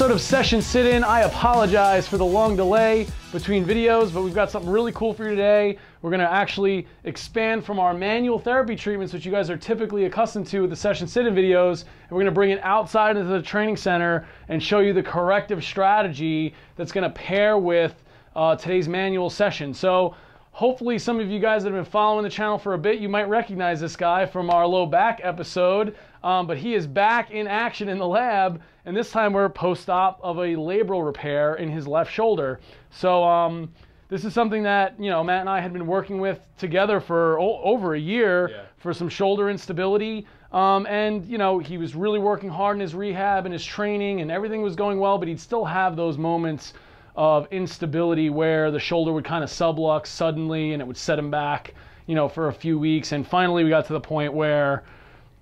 episode of Session Sit In. I apologize for the long delay between videos, but we've got something really cool for you today. We're gonna actually expand from our manual therapy treatments, which you guys are typically accustomed to with the Session Sit In videos, and we're gonna bring it outside into the training center and show you the corrective strategy that's gonna pair with uh, today's manual session. So hopefully some of you guys that have been following the channel for a bit, you might recognize this guy from our low back episode. Um, but he is back in action in the lab, and this time we're post-op of a labral repair in his left shoulder. So um, this is something that you know Matt and I had been working with together for over a year Yeah. for some shoulder instability. Um, and you know he was really working hard in his rehab and his training, and everything was going well. But he'd still have those moments of instability where the shoulder would kind of sublux suddenly, and it would set him back, you know, for a few weeks. And finally, we got to the point where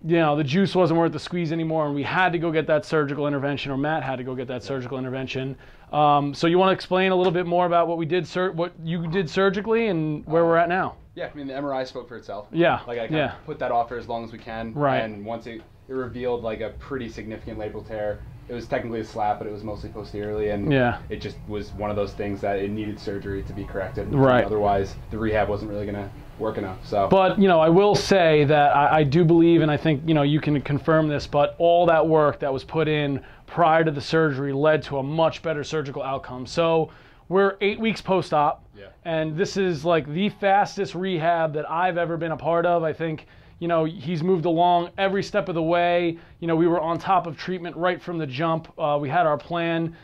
you know, the juice wasn't worth the squeeze anymore, and we had to go get that surgical intervention, or Matt had to go get that surgical intervention. Um, so you want to explain a little bit more about what we did, sur- what you did surgically, and where we're at now? Yeah, I mean the MRI spoke for itself. Yeah, Like I yeah. put that off for as long as we can. Right. And once it, it revealed like a pretty significant labral tear, it was technically a slap, but it was mostly posteriorly, and Yeah. it just was one of those things that it needed surgery to be corrected. Right. Otherwise, the rehab wasn't really gonna work enough. So. But you know, I will say that I, I do believe, and I think you know you can confirm this. But all that work that was put in prior to the surgery led to a much better surgical outcome. So we're eight weeks post-op, Yeah. and this is like the fastest rehab that I've ever been a part of. I think you know he's moved along every step of the way. You know, we were on top of treatment right from the jump. Uh, we had our plan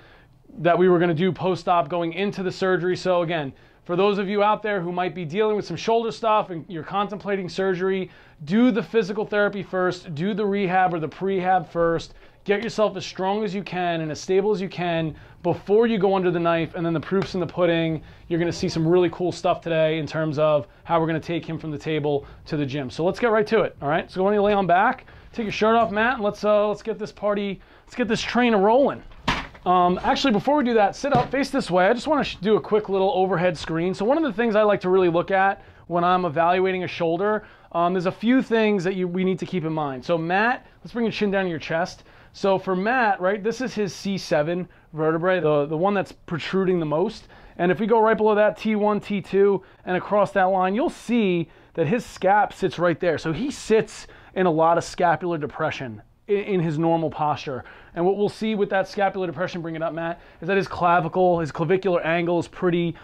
that we were going to do post-op going into the surgery. So again, for those of you out there who might be dealing with some shoulder stuff and you're contemplating surgery, do the physical therapy first, do the rehab or the prehab first. Get yourself as strong as you can and as stable as you can before you go under the knife, and then the proof's in the pudding. You're going to see some really cool stuff today in terms of how we're going to take him from the table to the gym. So let's get right to it. All right. So go on, you lay on back, take your shirt off, Matt, and let's uh, let's get this party, let's get this train a rolling. Um, actually, before we do that, sit up, face this way. I just want to do a quick little overhead screen. So one of the things I like to really look at when I'm evaluating a shoulder, um, there's a few things that you, we need to keep in mind. So Matt, let's bring your chin down to your chest. So for Matt, right, this is his C7 vertebrae, the, the one that's protruding the most. And if we go right below that, T1, T2, and across that line, you'll see that his scap sits right there. So he sits in a lot of scapular depression in, in his normal posture. And what we'll see with that scapular depression, bring it up, Matt, is that his clavicle, his clavicular angle is pretty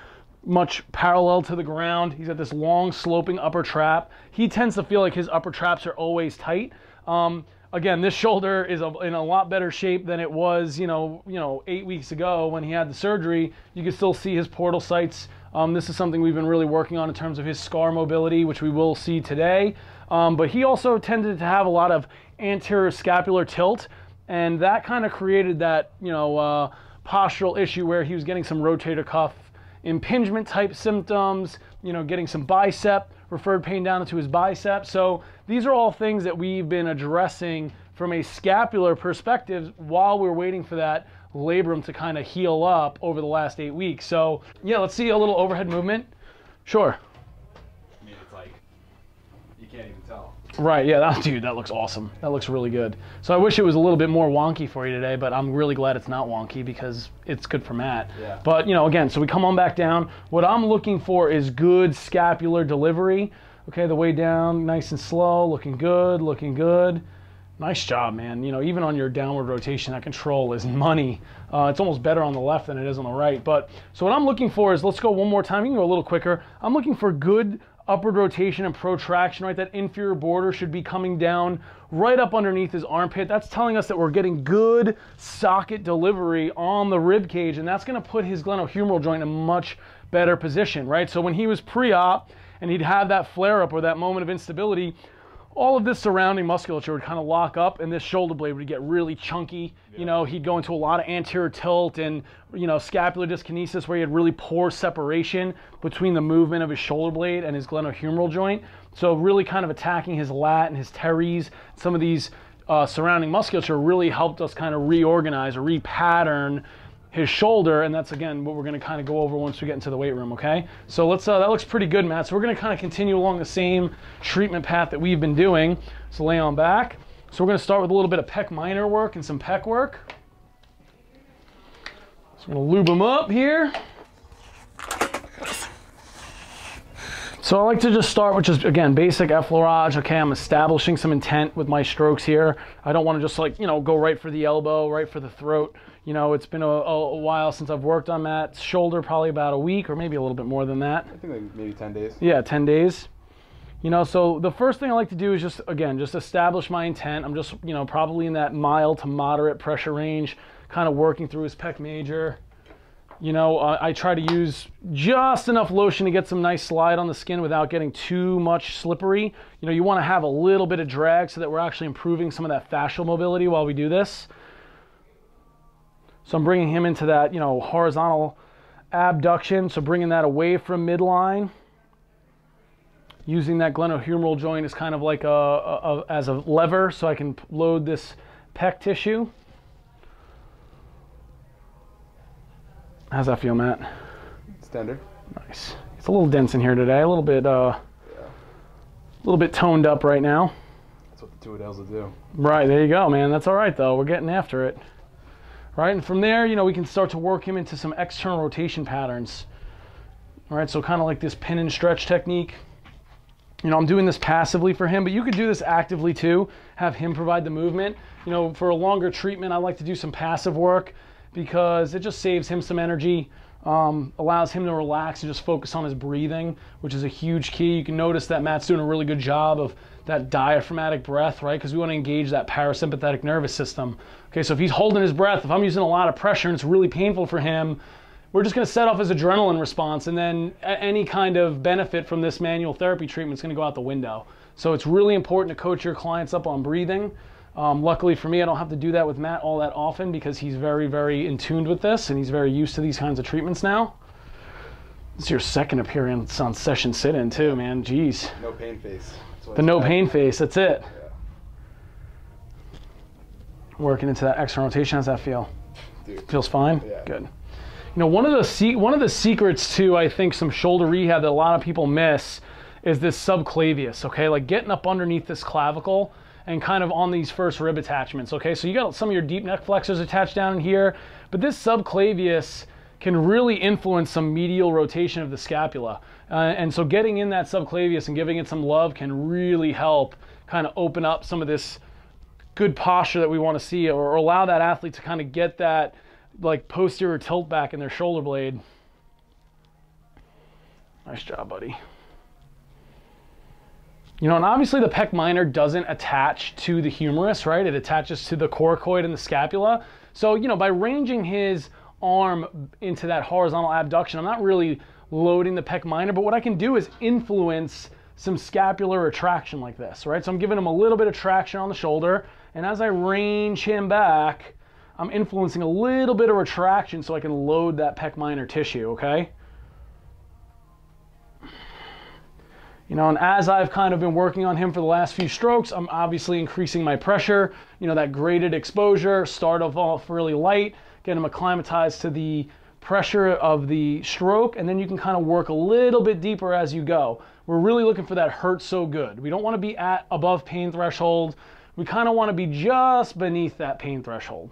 much parallel to the ground. He's got this long sloping upper trap. He tends to feel like his upper traps are always tight. Um, again, this shoulder is a, in a lot better shape than it was, you know, you know, eight weeks ago when he had the surgery. You can still see his portal sites. Um, this is something we've been really working on in terms of his scar mobility, which we will see today. Um, but he also tended to have a lot of anterior scapular tilt, and that kind of created that, you know, uh, postural issue where he was getting some rotator cuff impingement type symptoms, you know, getting some bicep, referred pain down into his bicep. So these are all things that we've been addressing from a scapular perspective while we're waiting for that labrum to kind of heal up over the last eight weeks. So yeah, let's see a little overhead movement. Sure. I mean, it's like you can't even tell. Right, yeah, that, dude, that looks awesome. That looks really good. So I wish it was a little bit more wonky for you today, but I'm really glad it's not wonky because it's good for Matt. Yeah. But, you know, again, so we come on back down. What I'm looking for is good scapular delivery. Okay, the way down, nice and slow, looking good, looking good. Nice job, man. You know, even on your downward rotation, that control is money. Uh, it's almost better on the left than it is on the right. But so what I'm looking for is, let's go one more time. You can go a little quicker. I'm looking for good upward rotation and protraction, right? That inferior border should be coming down right up underneath his armpit. That's telling us that we're getting good socket delivery on the rib cage, and that's going to put his glenohumeral joint in a much better position, right? So when he was pre-op and he'd have that flare up or that moment of instability, all of this surrounding musculature would kind of lock up and this shoulder blade would get really chunky. You know, he'd go into a lot of anterior tilt and, you know, scapular dyskinesis where he had really poor separation between the movement of his shoulder blade and his glenohumeral joint. So really kind of attacking his lat and his teres, some of these uh, surrounding musculature really helped us kind of reorganize or repattern his shoulder, and that's again what we're going to kind of go over once we get into the weight room. Okay, so let's. Uh, that looks pretty good, Matt. So we're going to kind of continue along the same treatment path that we've been doing. So lay on back. So we're going to start with a little bit of pec minor work and some pec work. So going to lube them up here. So I like to just start with just, again, basic effleurage. Okay, I'm establishing some intent with my strokes here. I don't want to just like, you know, go right for the elbow, right for the throat. You know, it's been a, a while since I've worked on that. shoulder, probably about a week or maybe a little bit more than that. I think like maybe 10 days. Yeah, 10 days. You know, so the first thing I like to do is just, again, just establish my intent. I'm just, you know, probably in that mild to moderate pressure range, kind of working through his pec major. You know, uh, I try to use just enough lotion to get some nice slide on the skin without getting too much slippery. You know, you want to have a little bit of drag so that we're actually improving some of that fascial mobility while we do this. So I'm bringing him into that, you know, horizontal abduction. So bringing that away from midline. Using that glenohumeral joint as kind of like a, a, a as a lever so I can load this pec tissue. How's that feel, Matt? It's tender. Nice. It's a little dense in here today. A little bit, uh, Yeah. a little bit toned up right now. That's what the two Advils will do. Right there you go, man. That's all right though. We're getting after it. Right, and from there, you know, we can start to work him into some external rotation patterns. All right, so kind of like this pin and stretch technique. You know, I'm doing this passively for him, but you could do this actively too. Have him provide the movement. You know, for a longer treatment, I like to do some passive work because it just saves him some energy, um, allows him to relax and just focus on his breathing, which is a huge key. You can notice that Matt's doing a really good job of that diaphragmatic breath, right? Because we want to engage that parasympathetic nervous system. Okay, so if he's holding his breath, if I'm using a lot of pressure and it's really painful for him, we're just going to set off his adrenaline response, and then any kind of benefit from this manual therapy treatment is going to go out the window. So it's really important to coach your clients up on breathing. Um, luckily for me, I don't have to do that with Matt all that often because he's very, very in tuned with this and he's very used to these kinds of treatments now. This is your second appearance on session sit-in too, man. Jeez. No pain face. The no pain face, that's it. Yeah. Working into that external rotation, how's that feel? Dude. Feels fine? Yeah. Good. You know, one of the one of the secrets to I think some shoulder rehab that a lot of people miss is this subclavius, okay? Like getting up underneath this clavicle and kind of on these first rib attachments, okay? So you got some of your deep neck flexors attached down in here, but this subclavius can really influence some medial rotation of the scapula. Uh, and so getting in that subclavius and giving it some love can really help kind of open up some of this good posture that we want to see or allow that athlete to kind of get that like posterior tilt back in their shoulder blade. Nice job, buddy. You know, and obviously the pec minor doesn't attach to the humerus, right? It attaches to the coracoid and the scapula. So, you know, by ranging his arm into that horizontal abduction, I'm not really loading the pec minor, but what I can do is influence some scapular retraction like this, right? So I'm giving him a little bit of traction on the shoulder, and as I range him back, I'm influencing a little bit of retraction so I can load that pec minor tissue, okay? You know, and as I've kind of been working on him for the last few strokes, I'm obviously increasing my pressure, you know, that graded exposure, start off really light, get him acclimatized to the pressure of the stroke, and then you can kind of work a little bit deeper as you go. We're really looking for that hurt so good. We don't want to be at above pain threshold. We kind of want to be just beneath that pain threshold.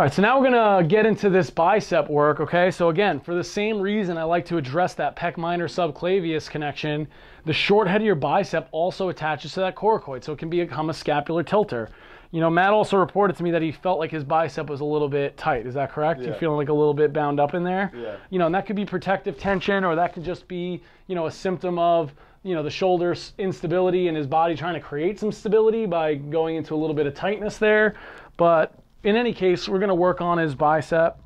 All right, so now we're gonna get into this bicep work, okay? So again, for the same reason I like to address that pec minor subclavius connection, the short head of your bicep also attaches to that coracoid, so it can become a scapular tilter. You know, Matt also reported to me that he felt like his bicep was a little bit tight. Is that correct? You Yeah. feeling like a little bit bound up in there? Yeah. You know, and that could be protective tension, or that could just be, you know, a symptom of, you know, the shoulder instability and his body trying to create some stability by going into a little bit of tightness there. But in any case, we're going to work on his bicep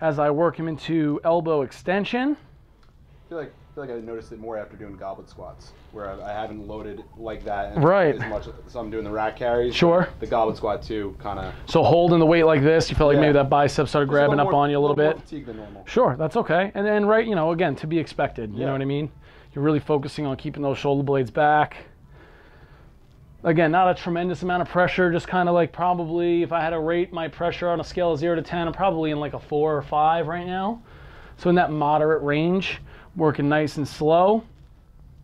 as I work him into elbow extension. I feel like I feel like I noticed it more after doing goblet squats, where I, I haven't loaded like that Right. as much. So I'm doing the rack carries. Sure. The goblet squat too, kind of. So holding the weight like this, you felt like Yeah. maybe that bicep started grabbing up on you a little bit. More than normal. Sure, that's okay. And then right, you know, again, to be expected. You know what I mean? You're really focusing on keeping those shoulder blades back. Again, not a tremendous amount of pressure, just kind of like probably if I had to rate my pressure on a scale of 0 to 10, I'm probably in like a 4 or 5 right now. So in that moderate range, working nice and slow.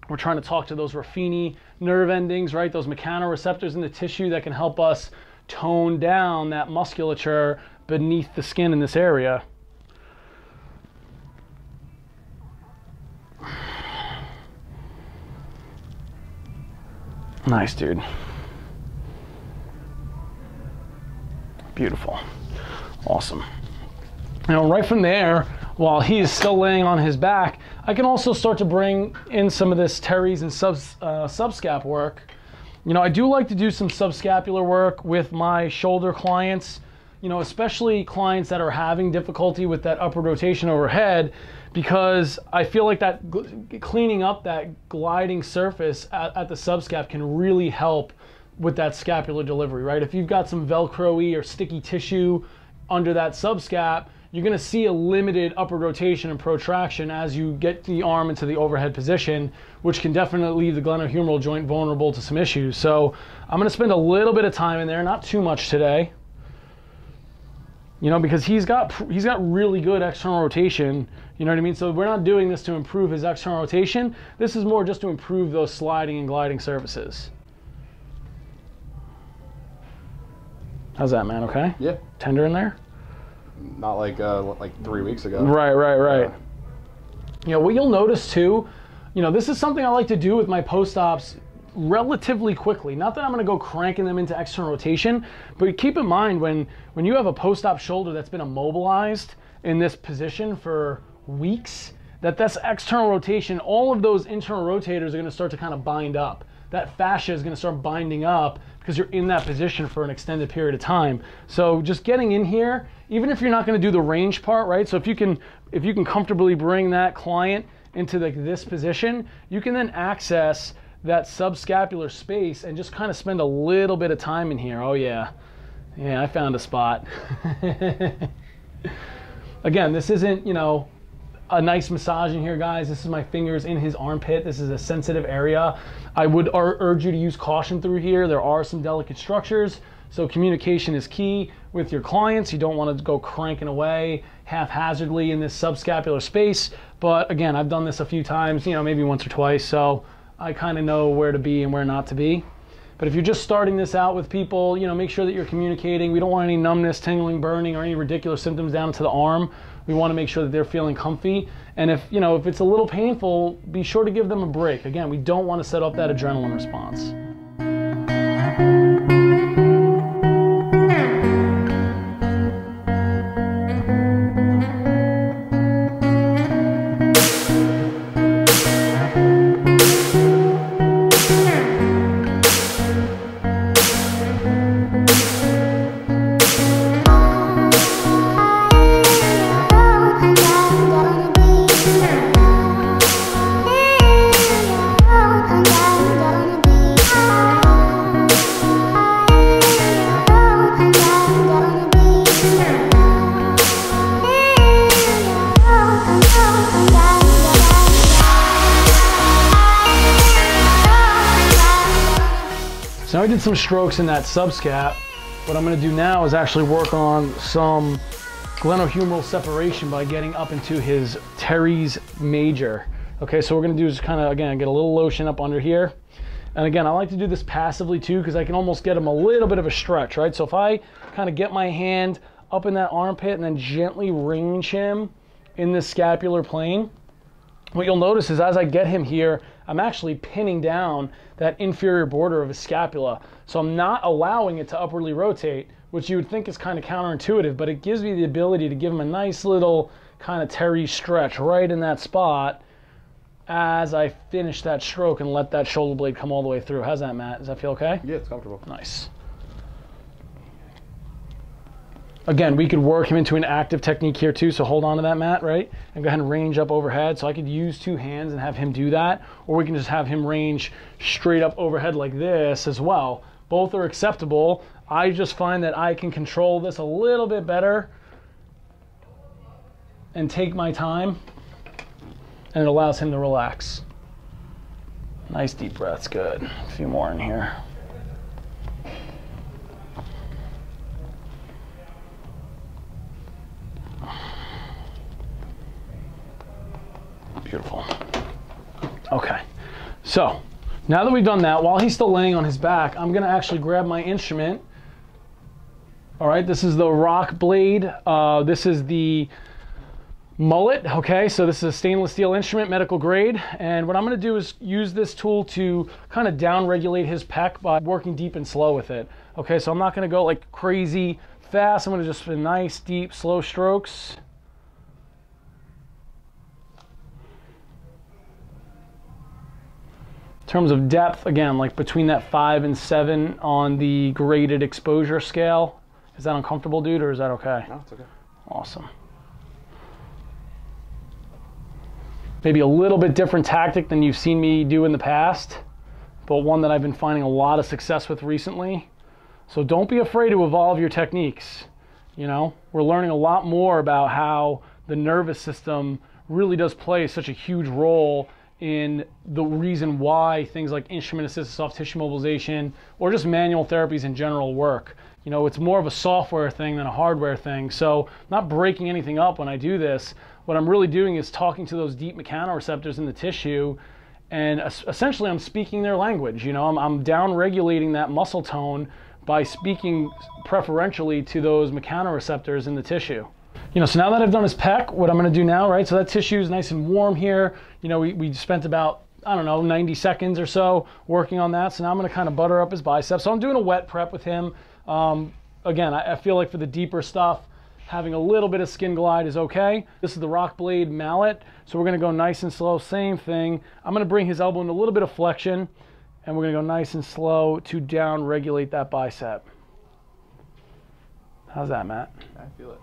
We're trying to talk to those Ruffini nerve endings, right? Those mechanoreceptors in the tissue that can help us tone down that musculature beneath the skin in this area. Nice, dude. Beautiful. Awesome. Now, right from there, while he's still laying on his back, I can also start to bring in some of this teres and sub, uh, subscap work. You know, I do like to do some subscapular work with my shoulder clients, you know, especially clients that are having difficulty with that upward rotation overhead, because I feel like that cleaning up that gliding surface at, at the subscap can really help with that scapular delivery, right? If you've got some Velcro-y or sticky tissue under that subscap, you're going to see a limited upward rotation and protraction as you get the arm into the overhead position, which can definitely leave the glenohumeral joint vulnerable to some issues. So I'm going to spend a little bit of time in there, not too much today. You know, because he's got he's got really good external rotation. You know what I mean? So we're not doing this to improve his external rotation. This is more just to improve those sliding and gliding surfaces. How's that, man? Okay. Yeah. Tender in there not like uh, like three weeks ago. Right, right, right. Yeah. You know what you'll notice too. You know this is something I like to do with my post ops relatively quickly. Not that I'm going to go cranking them into external rotation, but keep in mind when when you have a post op shoulder that's been immobilized in this position for weeks, that that's external rotation. All of those internal rotators are going to start to kind of bind up. That fascia is going to start binding up because you're in that position for an extended period of time. So just getting in here, even if you're not going to do the range part, right? So if you can if you can comfortably bring that client into like this position, you can then access that subscapular space and just kind of spend a little bit of time in here. Oh yeah. Yeah, I found a spot. Again, this isn't, you know, a nice massage in here, guys. This is my fingers in his armpit. This is a sensitive area. I would urge you to use caution through here. There are some delicate structures, so communication is key with your clients. You don't want to go cranking away haphazardly in this subscapular space. But again, I've done this a few times, you know, maybe once or twice, so I kind of know where to be and where not to be. But if you're just starting this out with people, you know, make sure that you're communicating. We don't want any numbness, tingling, burning, or any ridiculous symptoms down to the arm. We want to make sure that they're feeling comfy. And if, you know, if it's a little painful, be sure to give them a break. Again, we don't want to set off that adrenaline response. Some strokes in that subscap. What I'm gonna do now is actually work on some glenohumeral separation by getting up into his teres major. Okay, so we're gonna do is kind of, again, get a little lotion up under here. And again, I like to do this passively too because I can almost get him a little bit of a stretch, right? So if I kind of get my hand up in that armpit and then gently range him in the scapular plane, what you'll notice is as I get him here, I'm actually pinning down that inferior border of his scapula. So I'm not allowing it to upwardly rotate, which you would think is kind of counterintuitive, but it gives me the ability to give him a nice little kind of teres stretch right in that spot as I finish that stroke and let that shoulder blade come all the way through. How's that, Matt? Does that feel okay? Yeah, it's comfortable. Nice. Again, we could work him into an active technique here too, so hold on to that mat, right? And go ahead and range up overhead. So I could use two hands and have him do that, or we can just have him range straight up overhead like this as well. Both are acceptable. I just find that I can control this a little bit better and take my time, and it allows him to relax. Nice deep breaths, good. A few more in here. Beautiful. Okay. So now that we've done that, while he's still laying on his back, I'm gonna actually grab my instrument. All right, this is the rock blade. Uh, this is the mullet. Okay, so this is a stainless steel instrument, medical grade. And what I'm gonna do is use this tool to kind of down regulate his pec by working deep and slow with it. Okay, so I'm not gonna go like crazy fast. I'm gonna just nice, deep, slow strokes. In terms of depth, again, like between that five and seven on the graded exposure scale. Is that uncomfortable, dude, or is that okay? No, it's okay. Awesome. Maybe a little bit different tactic than you've seen me do in the past, but one that I've been finding a lot of success with recently. So don't be afraid to evolve your techniques. You know, we're learning a lot more about how the nervous system really does play such a huge role in the reason why things like instrument assisted soft tissue mobilization or just manual therapies in general work. You know, it's more of a software thing than a hardware thing. So, not breaking anything up when I do this. What I'm really doing is talking to those deep mechanoreceptors in the tissue and essentially I'm speaking their language. You know, I'm, I'm down regulating that muscle tone by speaking preferentially to those mechanoreceptors in the tissue. You know, so now that I've done his pec, what I'm gonna do now, right? So that tissue is nice and warm here. You know, we, we spent about, I don't know, 90 seconds or so working on that. So now I'm gonna kind of butter up his biceps. So I'm doing a wet prep with him. Um, again, I, I feel like for the deeper stuff, having a little bit of skin glide is okay. This is the rock blade mullet. So we're gonna go nice and slow, same thing. I'm gonna bring his elbow into a little bit of flexion and we're gonna go nice and slow to down regulate that bicep. How's that, Matt? I feel it.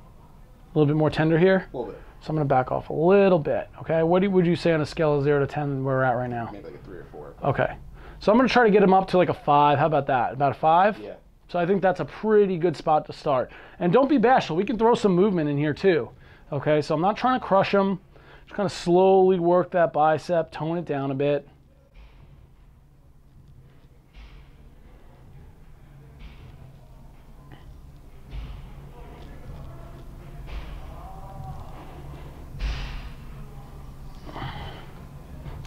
A little bit more tender here? A little bit. So I'm gonna back off a little bit, okay? What do, would you say on a scale of zero to 10 where we're at right now? Maybe like a three or four. Okay. So I'm gonna try to get them up to like a five. How about that? About a five? Yeah. So I think that's a pretty good spot to start. And don't be bashful. We can throw some movement in here too. Okay, so I'm not trying to crush them. Just kind of slowly work that bicep, tone it down a bit.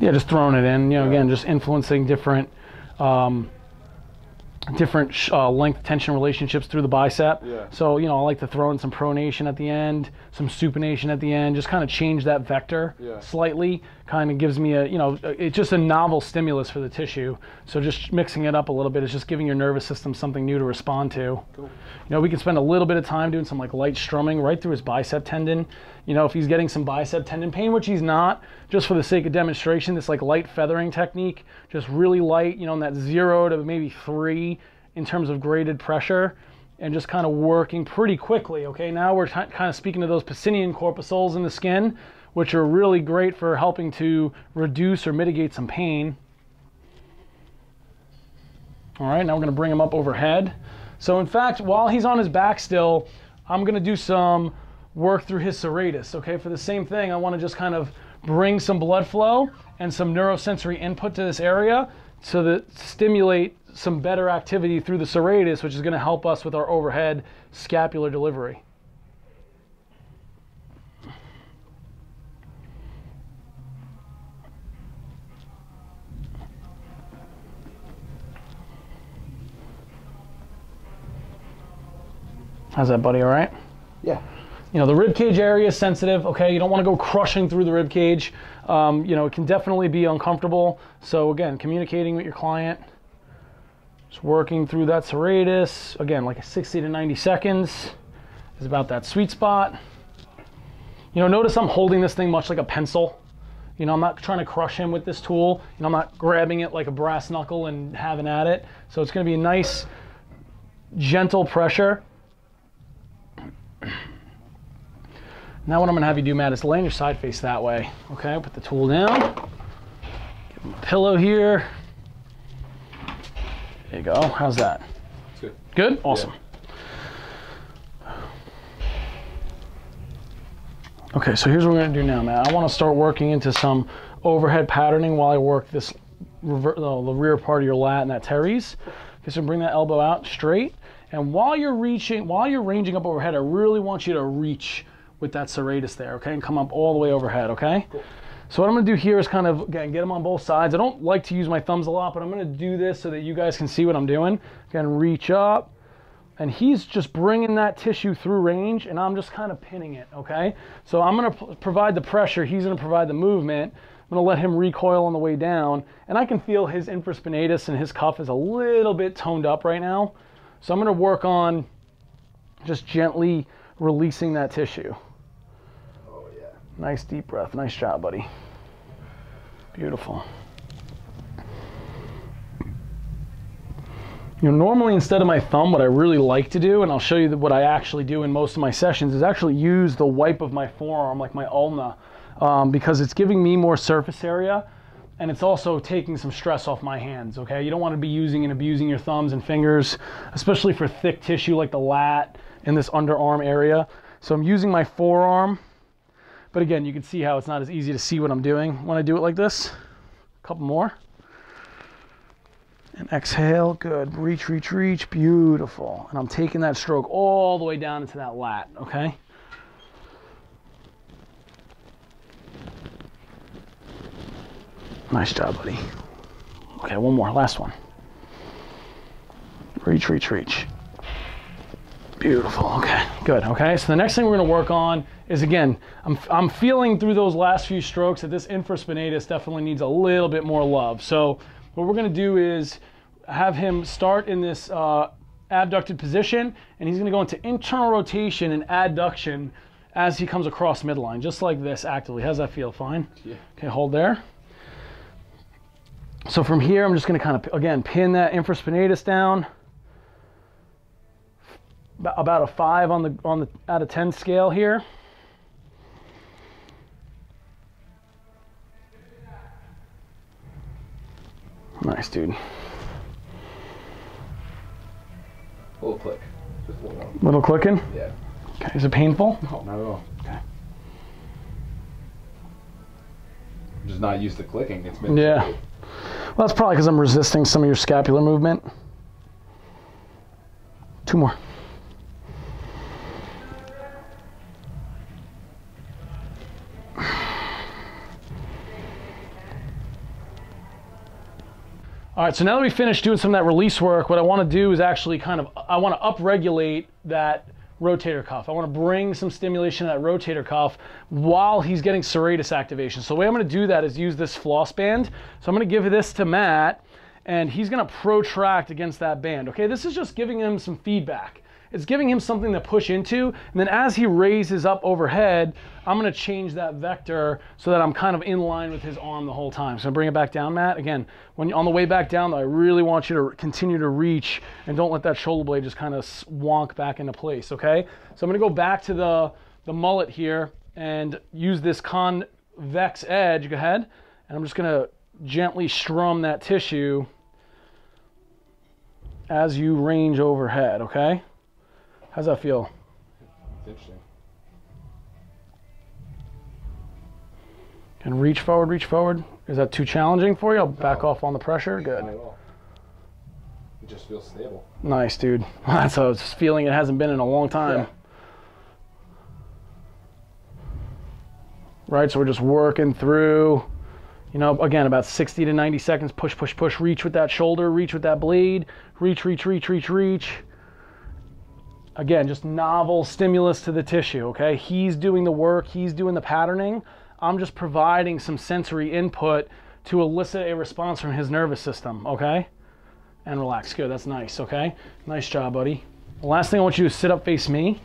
Yeah, just throwing it in. You know, again, just influencing different um, different uh, length tension relationships through the bicep. Yeah. So, you know, I like to throw in some pronation at the end, some supination at the end, just kind of change that vector Yeah. slightly. Kind of gives me a, you know, it's just a novel stimulus for the tissue. So just mixing it up a little bit is just giving your nervous system something new to respond to. Cool. You know, we can spend a little bit of time doing some like light strumming right through his bicep tendon. You know, if he's getting some bicep tendon pain, which he's not, just for the sake of demonstration, this like light feathering technique, just really light, you know, in that zero to maybe three in terms of graded pressure and just kind of working pretty quickly. Okay, now we're kind of speaking to those Pacinian corpuscles in the skin, which are really great for helping to reduce or mitigate some pain. All right, now we're gonna bring him up overhead. So in fact, while he's on his back still, I'm gonna do some work through his serratus, okay? For the same thing, I wanna just kind of bring some blood flow and some neurosensory input to this area so that stimulate some better activity through the serratus, which is gonna help us with our overhead scapular delivery. How's that, buddy? All right? Yeah. You know, the rib cage area is sensitive, okay? You don't want to go crushing through the rib cage. Um, you know, it can definitely be uncomfortable. So, again, communicating with your client, just working through that serratus. Again, like a 60 to 90 seconds is about that sweet spot. You know, notice I'm holding this thing much like a pencil. You know, I'm not trying to crush him with this tool. You know, I'm not grabbing it like a brass knuckle and having at it. So it's going to be a nice, gentle pressure. Now what I'm gonna have you do, Matt, is lay on your side face that way. Okay, put the tool down. Give him a pillow here. There you go. How's that? It's good. Good? Awesome. Okay, so here's what we're gonna do now, Matt. I wanna start working into some overhead patterning while I work this rever- uh, the rear part of your lat and that teres. Okay, so bring that elbow out straight. And while you're reaching, while you're ranging up overhead, I really want you to reach with that serratus there, okay? And come up all the way overhead, okay? So what I'm gonna do here is kind of, again, get them on both sides. I don't like to use my thumbs a lot, but I'm gonna do this so that you guys can see what I'm doing. Again, reach up, and he's just bringing that tissue through range, and I'm just kind of pinning it, okay? So I'm gonna provide the pressure, he's gonna provide the movement. I'm gonna let him recoil on the way down, and I can feel his infraspinatus and his cuff is a little bit toned up right now. So I'm gonna work on just gently releasing that tissue. Oh yeah. Nice deep breath. Nice job, buddy. Beautiful. You know, normally instead of my thumb, what I really like to do, and I'll show you what I actually do in most of my sessions, is actually use the wipe of my forearm, like my ulna, um, because it's giving me more surface area, and it's also taking some stress off my hands, okay? You don't want to be using and abusing your thumbs and fingers, especially for thick tissue like the lat in this underarm area. So I'm using my forearm, but again, you can see how it's not as easy to see what I'm doing when I do it like this. A couple more. And exhale, good. Reach, reach, reach, beautiful. And I'm taking that stroke all the way down into that lat, okay? Nice job, buddy. Okay, one more, last one. Reach, reach, reach. Beautiful, okay, good, okay? So the next thing we're gonna work on is again, I'm, I'm feeling through those last few strokes that this infraspinatus definitely needs a little bit more love. So what we're gonna do is have him start in this uh, abducted position and he's gonna go into internal rotation and adduction as he comes across midline, just like this actively. How's that feel, fine? Yeah. Okay, hold there. So from here, I'm just gonna kind of, again, pin that infraspinatus down. About a five on the, on the out of 10 scale here. Nice, dude. A little click. Just a little. Little clicking. Yeah. Okay, is it painful? No, not at all. Okay. I'm just not used to clicking. It's been Yeah. Well, that's probably because I'm resisting some of your scapular movement. Two more. All right, so now that we finished doing some of that release work, what I want to do is actually kind of, I want to upregulate that rotator cuff. I want to bring some stimulation to that rotator cuff while he's getting serratus activation. So the way I'm going to do that is use this floss band. So I'm going to give this to Matt and he's going to protract against that band. Okay, this is just giving him some feedback. It's giving him something to push into. And then as he raises up overhead, I'm going to change that vector so that I'm kind of in line with his arm the whole time. So bring it back down, Matt. Again, when on the way back down, I really want you to continue to reach and don't let that shoulder blade just kind of wonk back into place, okay? So I'm going to go back to the, the mullet here and use this convex edge. Go ahead. And I'm just going to gently strum that tissue as you range overhead, okay? How's that feel? It's interesting. And reach forward, reach forward. Is that too challenging for you? I'll back No. off on the pressure. Good. Not at all. It just feels stable. Nice, dude. That's how a feeling it hasn't been in a long time. Yeah. Right, so we're just working through, you know, again, about 60 to 90 seconds. Push, push, push. Reach with that shoulder, reach with that blade. Reach, reach, reach, reach, reach. Again, just novel stimulus to the tissue, okay? He's doing the work, he's doing the patterning. I'm just providing some sensory input to elicit a response from his nervous system, okay? And relax. Good, that's nice, okay? Nice job, buddy. The last thing I want you to sit up face me.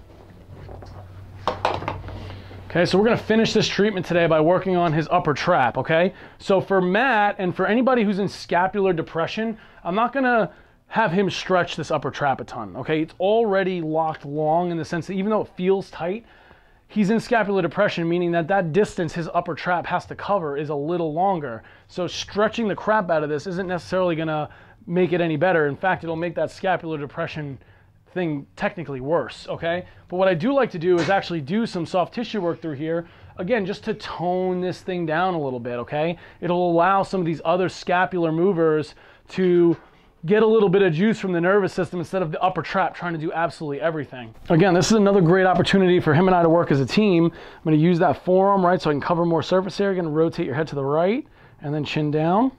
Okay, so we're gonna finish this treatment today by working on his upper trap, okay? So for Matt and for anybody who's in scapular depression, I'm not gonna have him stretch this upper trap a ton, okay? It's already locked long in the sense that even though it feels tight, he's in scapular depression, meaning that that distance his upper trap has to cover is a little longer. So stretching the crap out of this isn't necessarily gonna make it any better. In fact, it'll make that scapular depression thing technically worse, okay? But what I do like to do is actually do some soft tissue work through here, again, just to tone this thing down a little bit, okay? It'll allow some of these other scapular movers to get a little bit of juice from the nervous system instead of the upper trap trying to do absolutely everything. Again, this is another great opportunity for him and I to work as a team. I'm to use that forearm, right, so I can cover more surface area. You're to rotate your head to the right and then chin down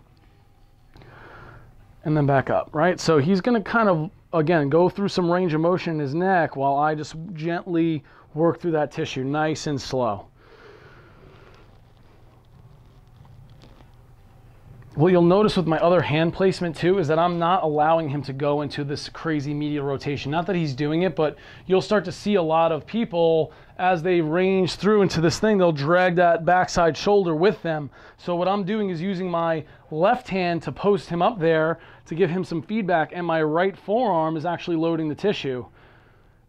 and then back up, right? So he's going to kind of, again, go through some range of motion in his neck while I just gently work through that tissue, nice and slow. What you'll notice with my other hand placement too is that I'm not allowing him to go into this crazy medial rotation. Not that he's doing it, but you'll start to see a lot of people as they range through into this thing, they'll drag that backside shoulder with them. So what I'm doing is using my left hand to post him up there to give him some feedback and my right forearm is actually loading the tissue.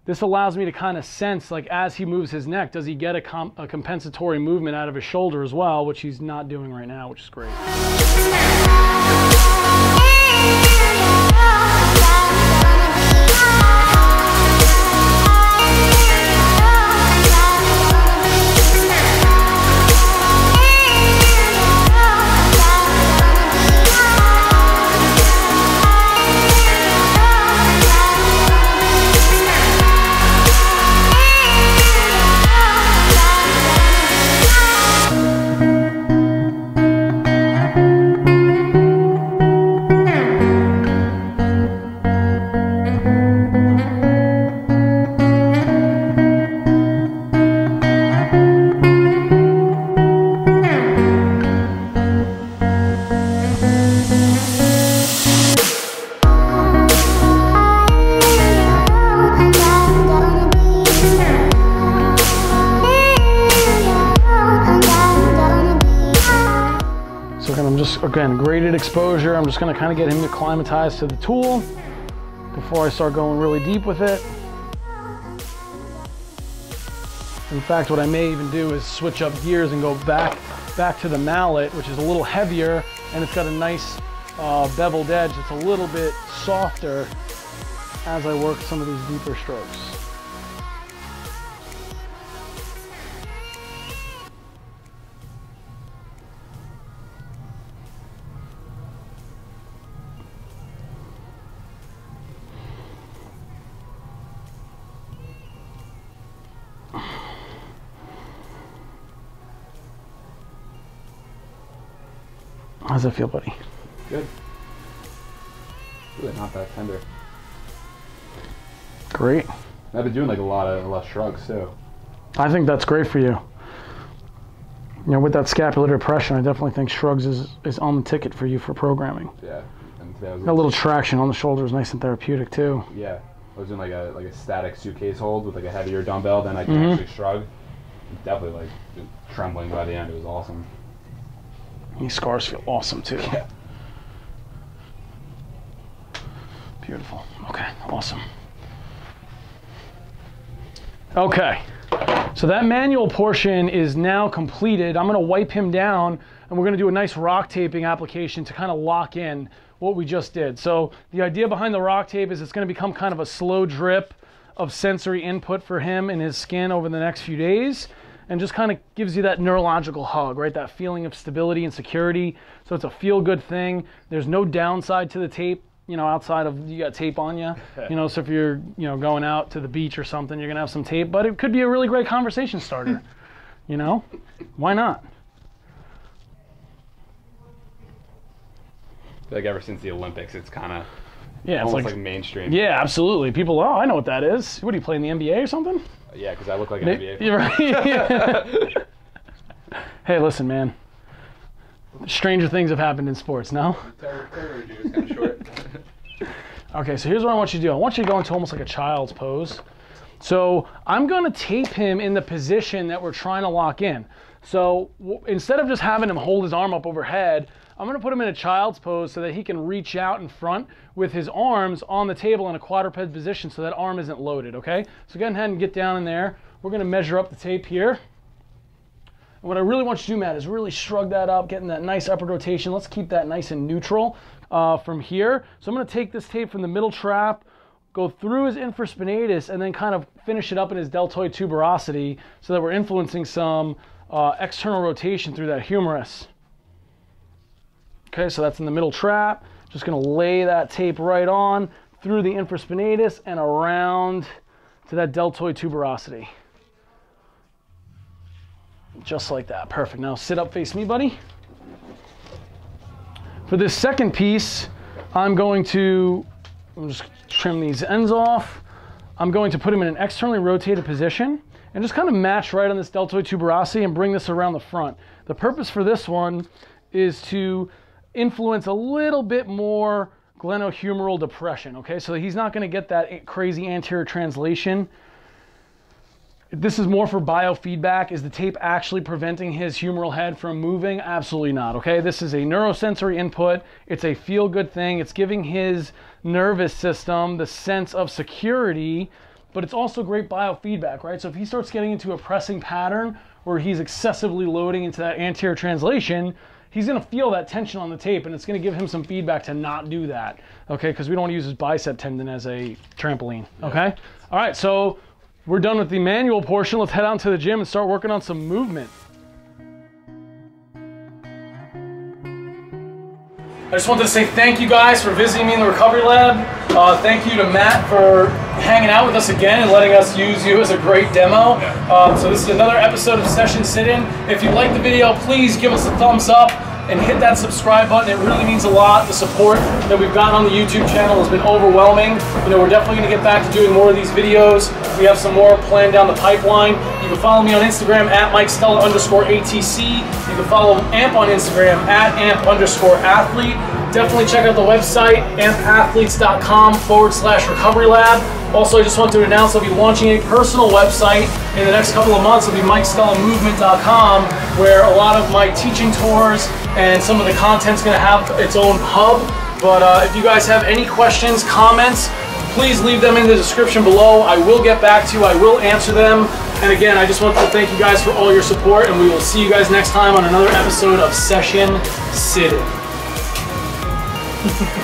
This allows me to kind of sense, like as he moves his neck, does he get a, a, compensatory movement out of his shoulder as well, which he's not doing right now, which is great. Just gonna kind of get him acclimatized to the tool before I start going really deep with it. In fact, what I may even do is switch up gears and go back, back to the mullet, which is a little heavier and it's got a nice uh, beveled edge It's a little bit softer as I work some of these deeper strokes. How's it feel, buddy? Good. Really not that tender. Great. I've been doing like a lot of a lot of shrugs too. I think that's great for you. You know, with that scapular depression, I definitely think shrugs is, is on the ticket for you for programming. Yeah. And today I was a little traction on the shoulder is nice and therapeutic too. Yeah. I was doing like a like a static suitcase hold with like a heavier dumbbell, then I can mm-hmm. actually shrug. Definitely like trembling by the end. It was awesome. These scars feel awesome too. Yeah. Beautiful. Okay, awesome. Okay, so that manual portion is now completed. I'm gonna wipe him down and we're gonna do a nice rock taping application to kind of lock in what we just did. So the idea behind the RockTape is it's gonna become kind of a slow drip of sensory input for him and his skin over the next few days and just kind of gives you that neurological hug, right? That feeling of stability and security. So it's a feel good thing. There's no downside to the tape, you know, outside of you got tape on you. you know, so if you're, you know, going out to the beach or something, you're going to have some tape, but it could be a really great conversation starter. you know? Why not? like ever since the Olympics, it's kind of yeah, it's like, like, mainstream. Yeah, absolutely. People, oh, I know what that is. What do you play in the NBA or something? Yeah, because I look like an NBA. You're right. hey, listen, man. Stranger things have happened in sports. No. kind of short. okay, so here's what I want you to do. I want you to go into almost like a child's pose. So I'm going to tape him in the position that we're trying to lock in. So w- instead of just having him hold his arm up overhead, I'm to put him in a child's pose so that he can reach out in front with his arms on the table in a quadruped position so that arm isn't loaded, okay? So go ahead and get down in there. We're to measure up the tape here. And what I really want you to do, Matt, is really shrug that up, getting that nice upward rotation. Let's keep that nice and neutral uh, from here. So I'm to take this tape from the middle trap, go through his infraspinatus, and then kind of finish it up in his deltoid tuberosity so that we're influencing some uh, external rotation through that humerus. Okay, so that's in the middle trap. Just gonna lay that tape right on through the infraspinatus and around to that deltoid tuberosity. Just like that, perfect. Now sit up, face me, buddy. For this second piece, I'm going to, I'm just trim these ends off. I'm going to put them in an externally rotated position and just kind of match right on this deltoid tuberosity and bring this around the front. The purpose for this one is to influence a little bit more glenohumeral depression, okay? So he's not gonna get that crazy anterior translation this is more for biofeedback. Is the tape actually preventing his humeral head from moving? Absolutely not, okay? This is a neurosensory input. It's a feel-good thing. It's giving his nervous system the sense of security, but it's also great biofeedback, right? So if he starts getting into a pressing pattern where he's excessively loading into that anterior translation, he's gonna feel that tension on the tape and it's gonna give him some feedback to not do that, okay? Because we don't wanna use his bicep tendon as a trampoline, okay? All right, so we're done with the manual portion. Let's head out to the gym and start working on some movement. I just wanted to say thank you guys for visiting me in the recovery lab. Uh, thank you to Matt for hanging out with us again and letting us use you as a great demo. Um, so this is another episode of Session Sit-In. If you like the video, please give us a thumbs up and hit that subscribe button. It really means a lot. The support that we've gotten on the YouTube channel has been overwhelming. You know, we're definitely going to get back to doing more of these videos. We have some more planned down the pipeline. You can follow me on Instagram at Mike Stella underscore ATC. You can follow AMP on Instagram at AMP underscore athlete. Definitely check out the website, ampathletes.com forward slash recovery lab. Also, I just want to announce I'll be launching a personal website in the next couple of months. It'll be MikeStellaMovement.com, where a lot of my teaching tours and some of the content's to have its own hub. But uh, if you guys have any questions, comments, please leave them in the description below. I will get back to you. I will answer them. And again, I just want to thank you guys for all your support, and we will see you guys next time on another episode of Session Sit-In.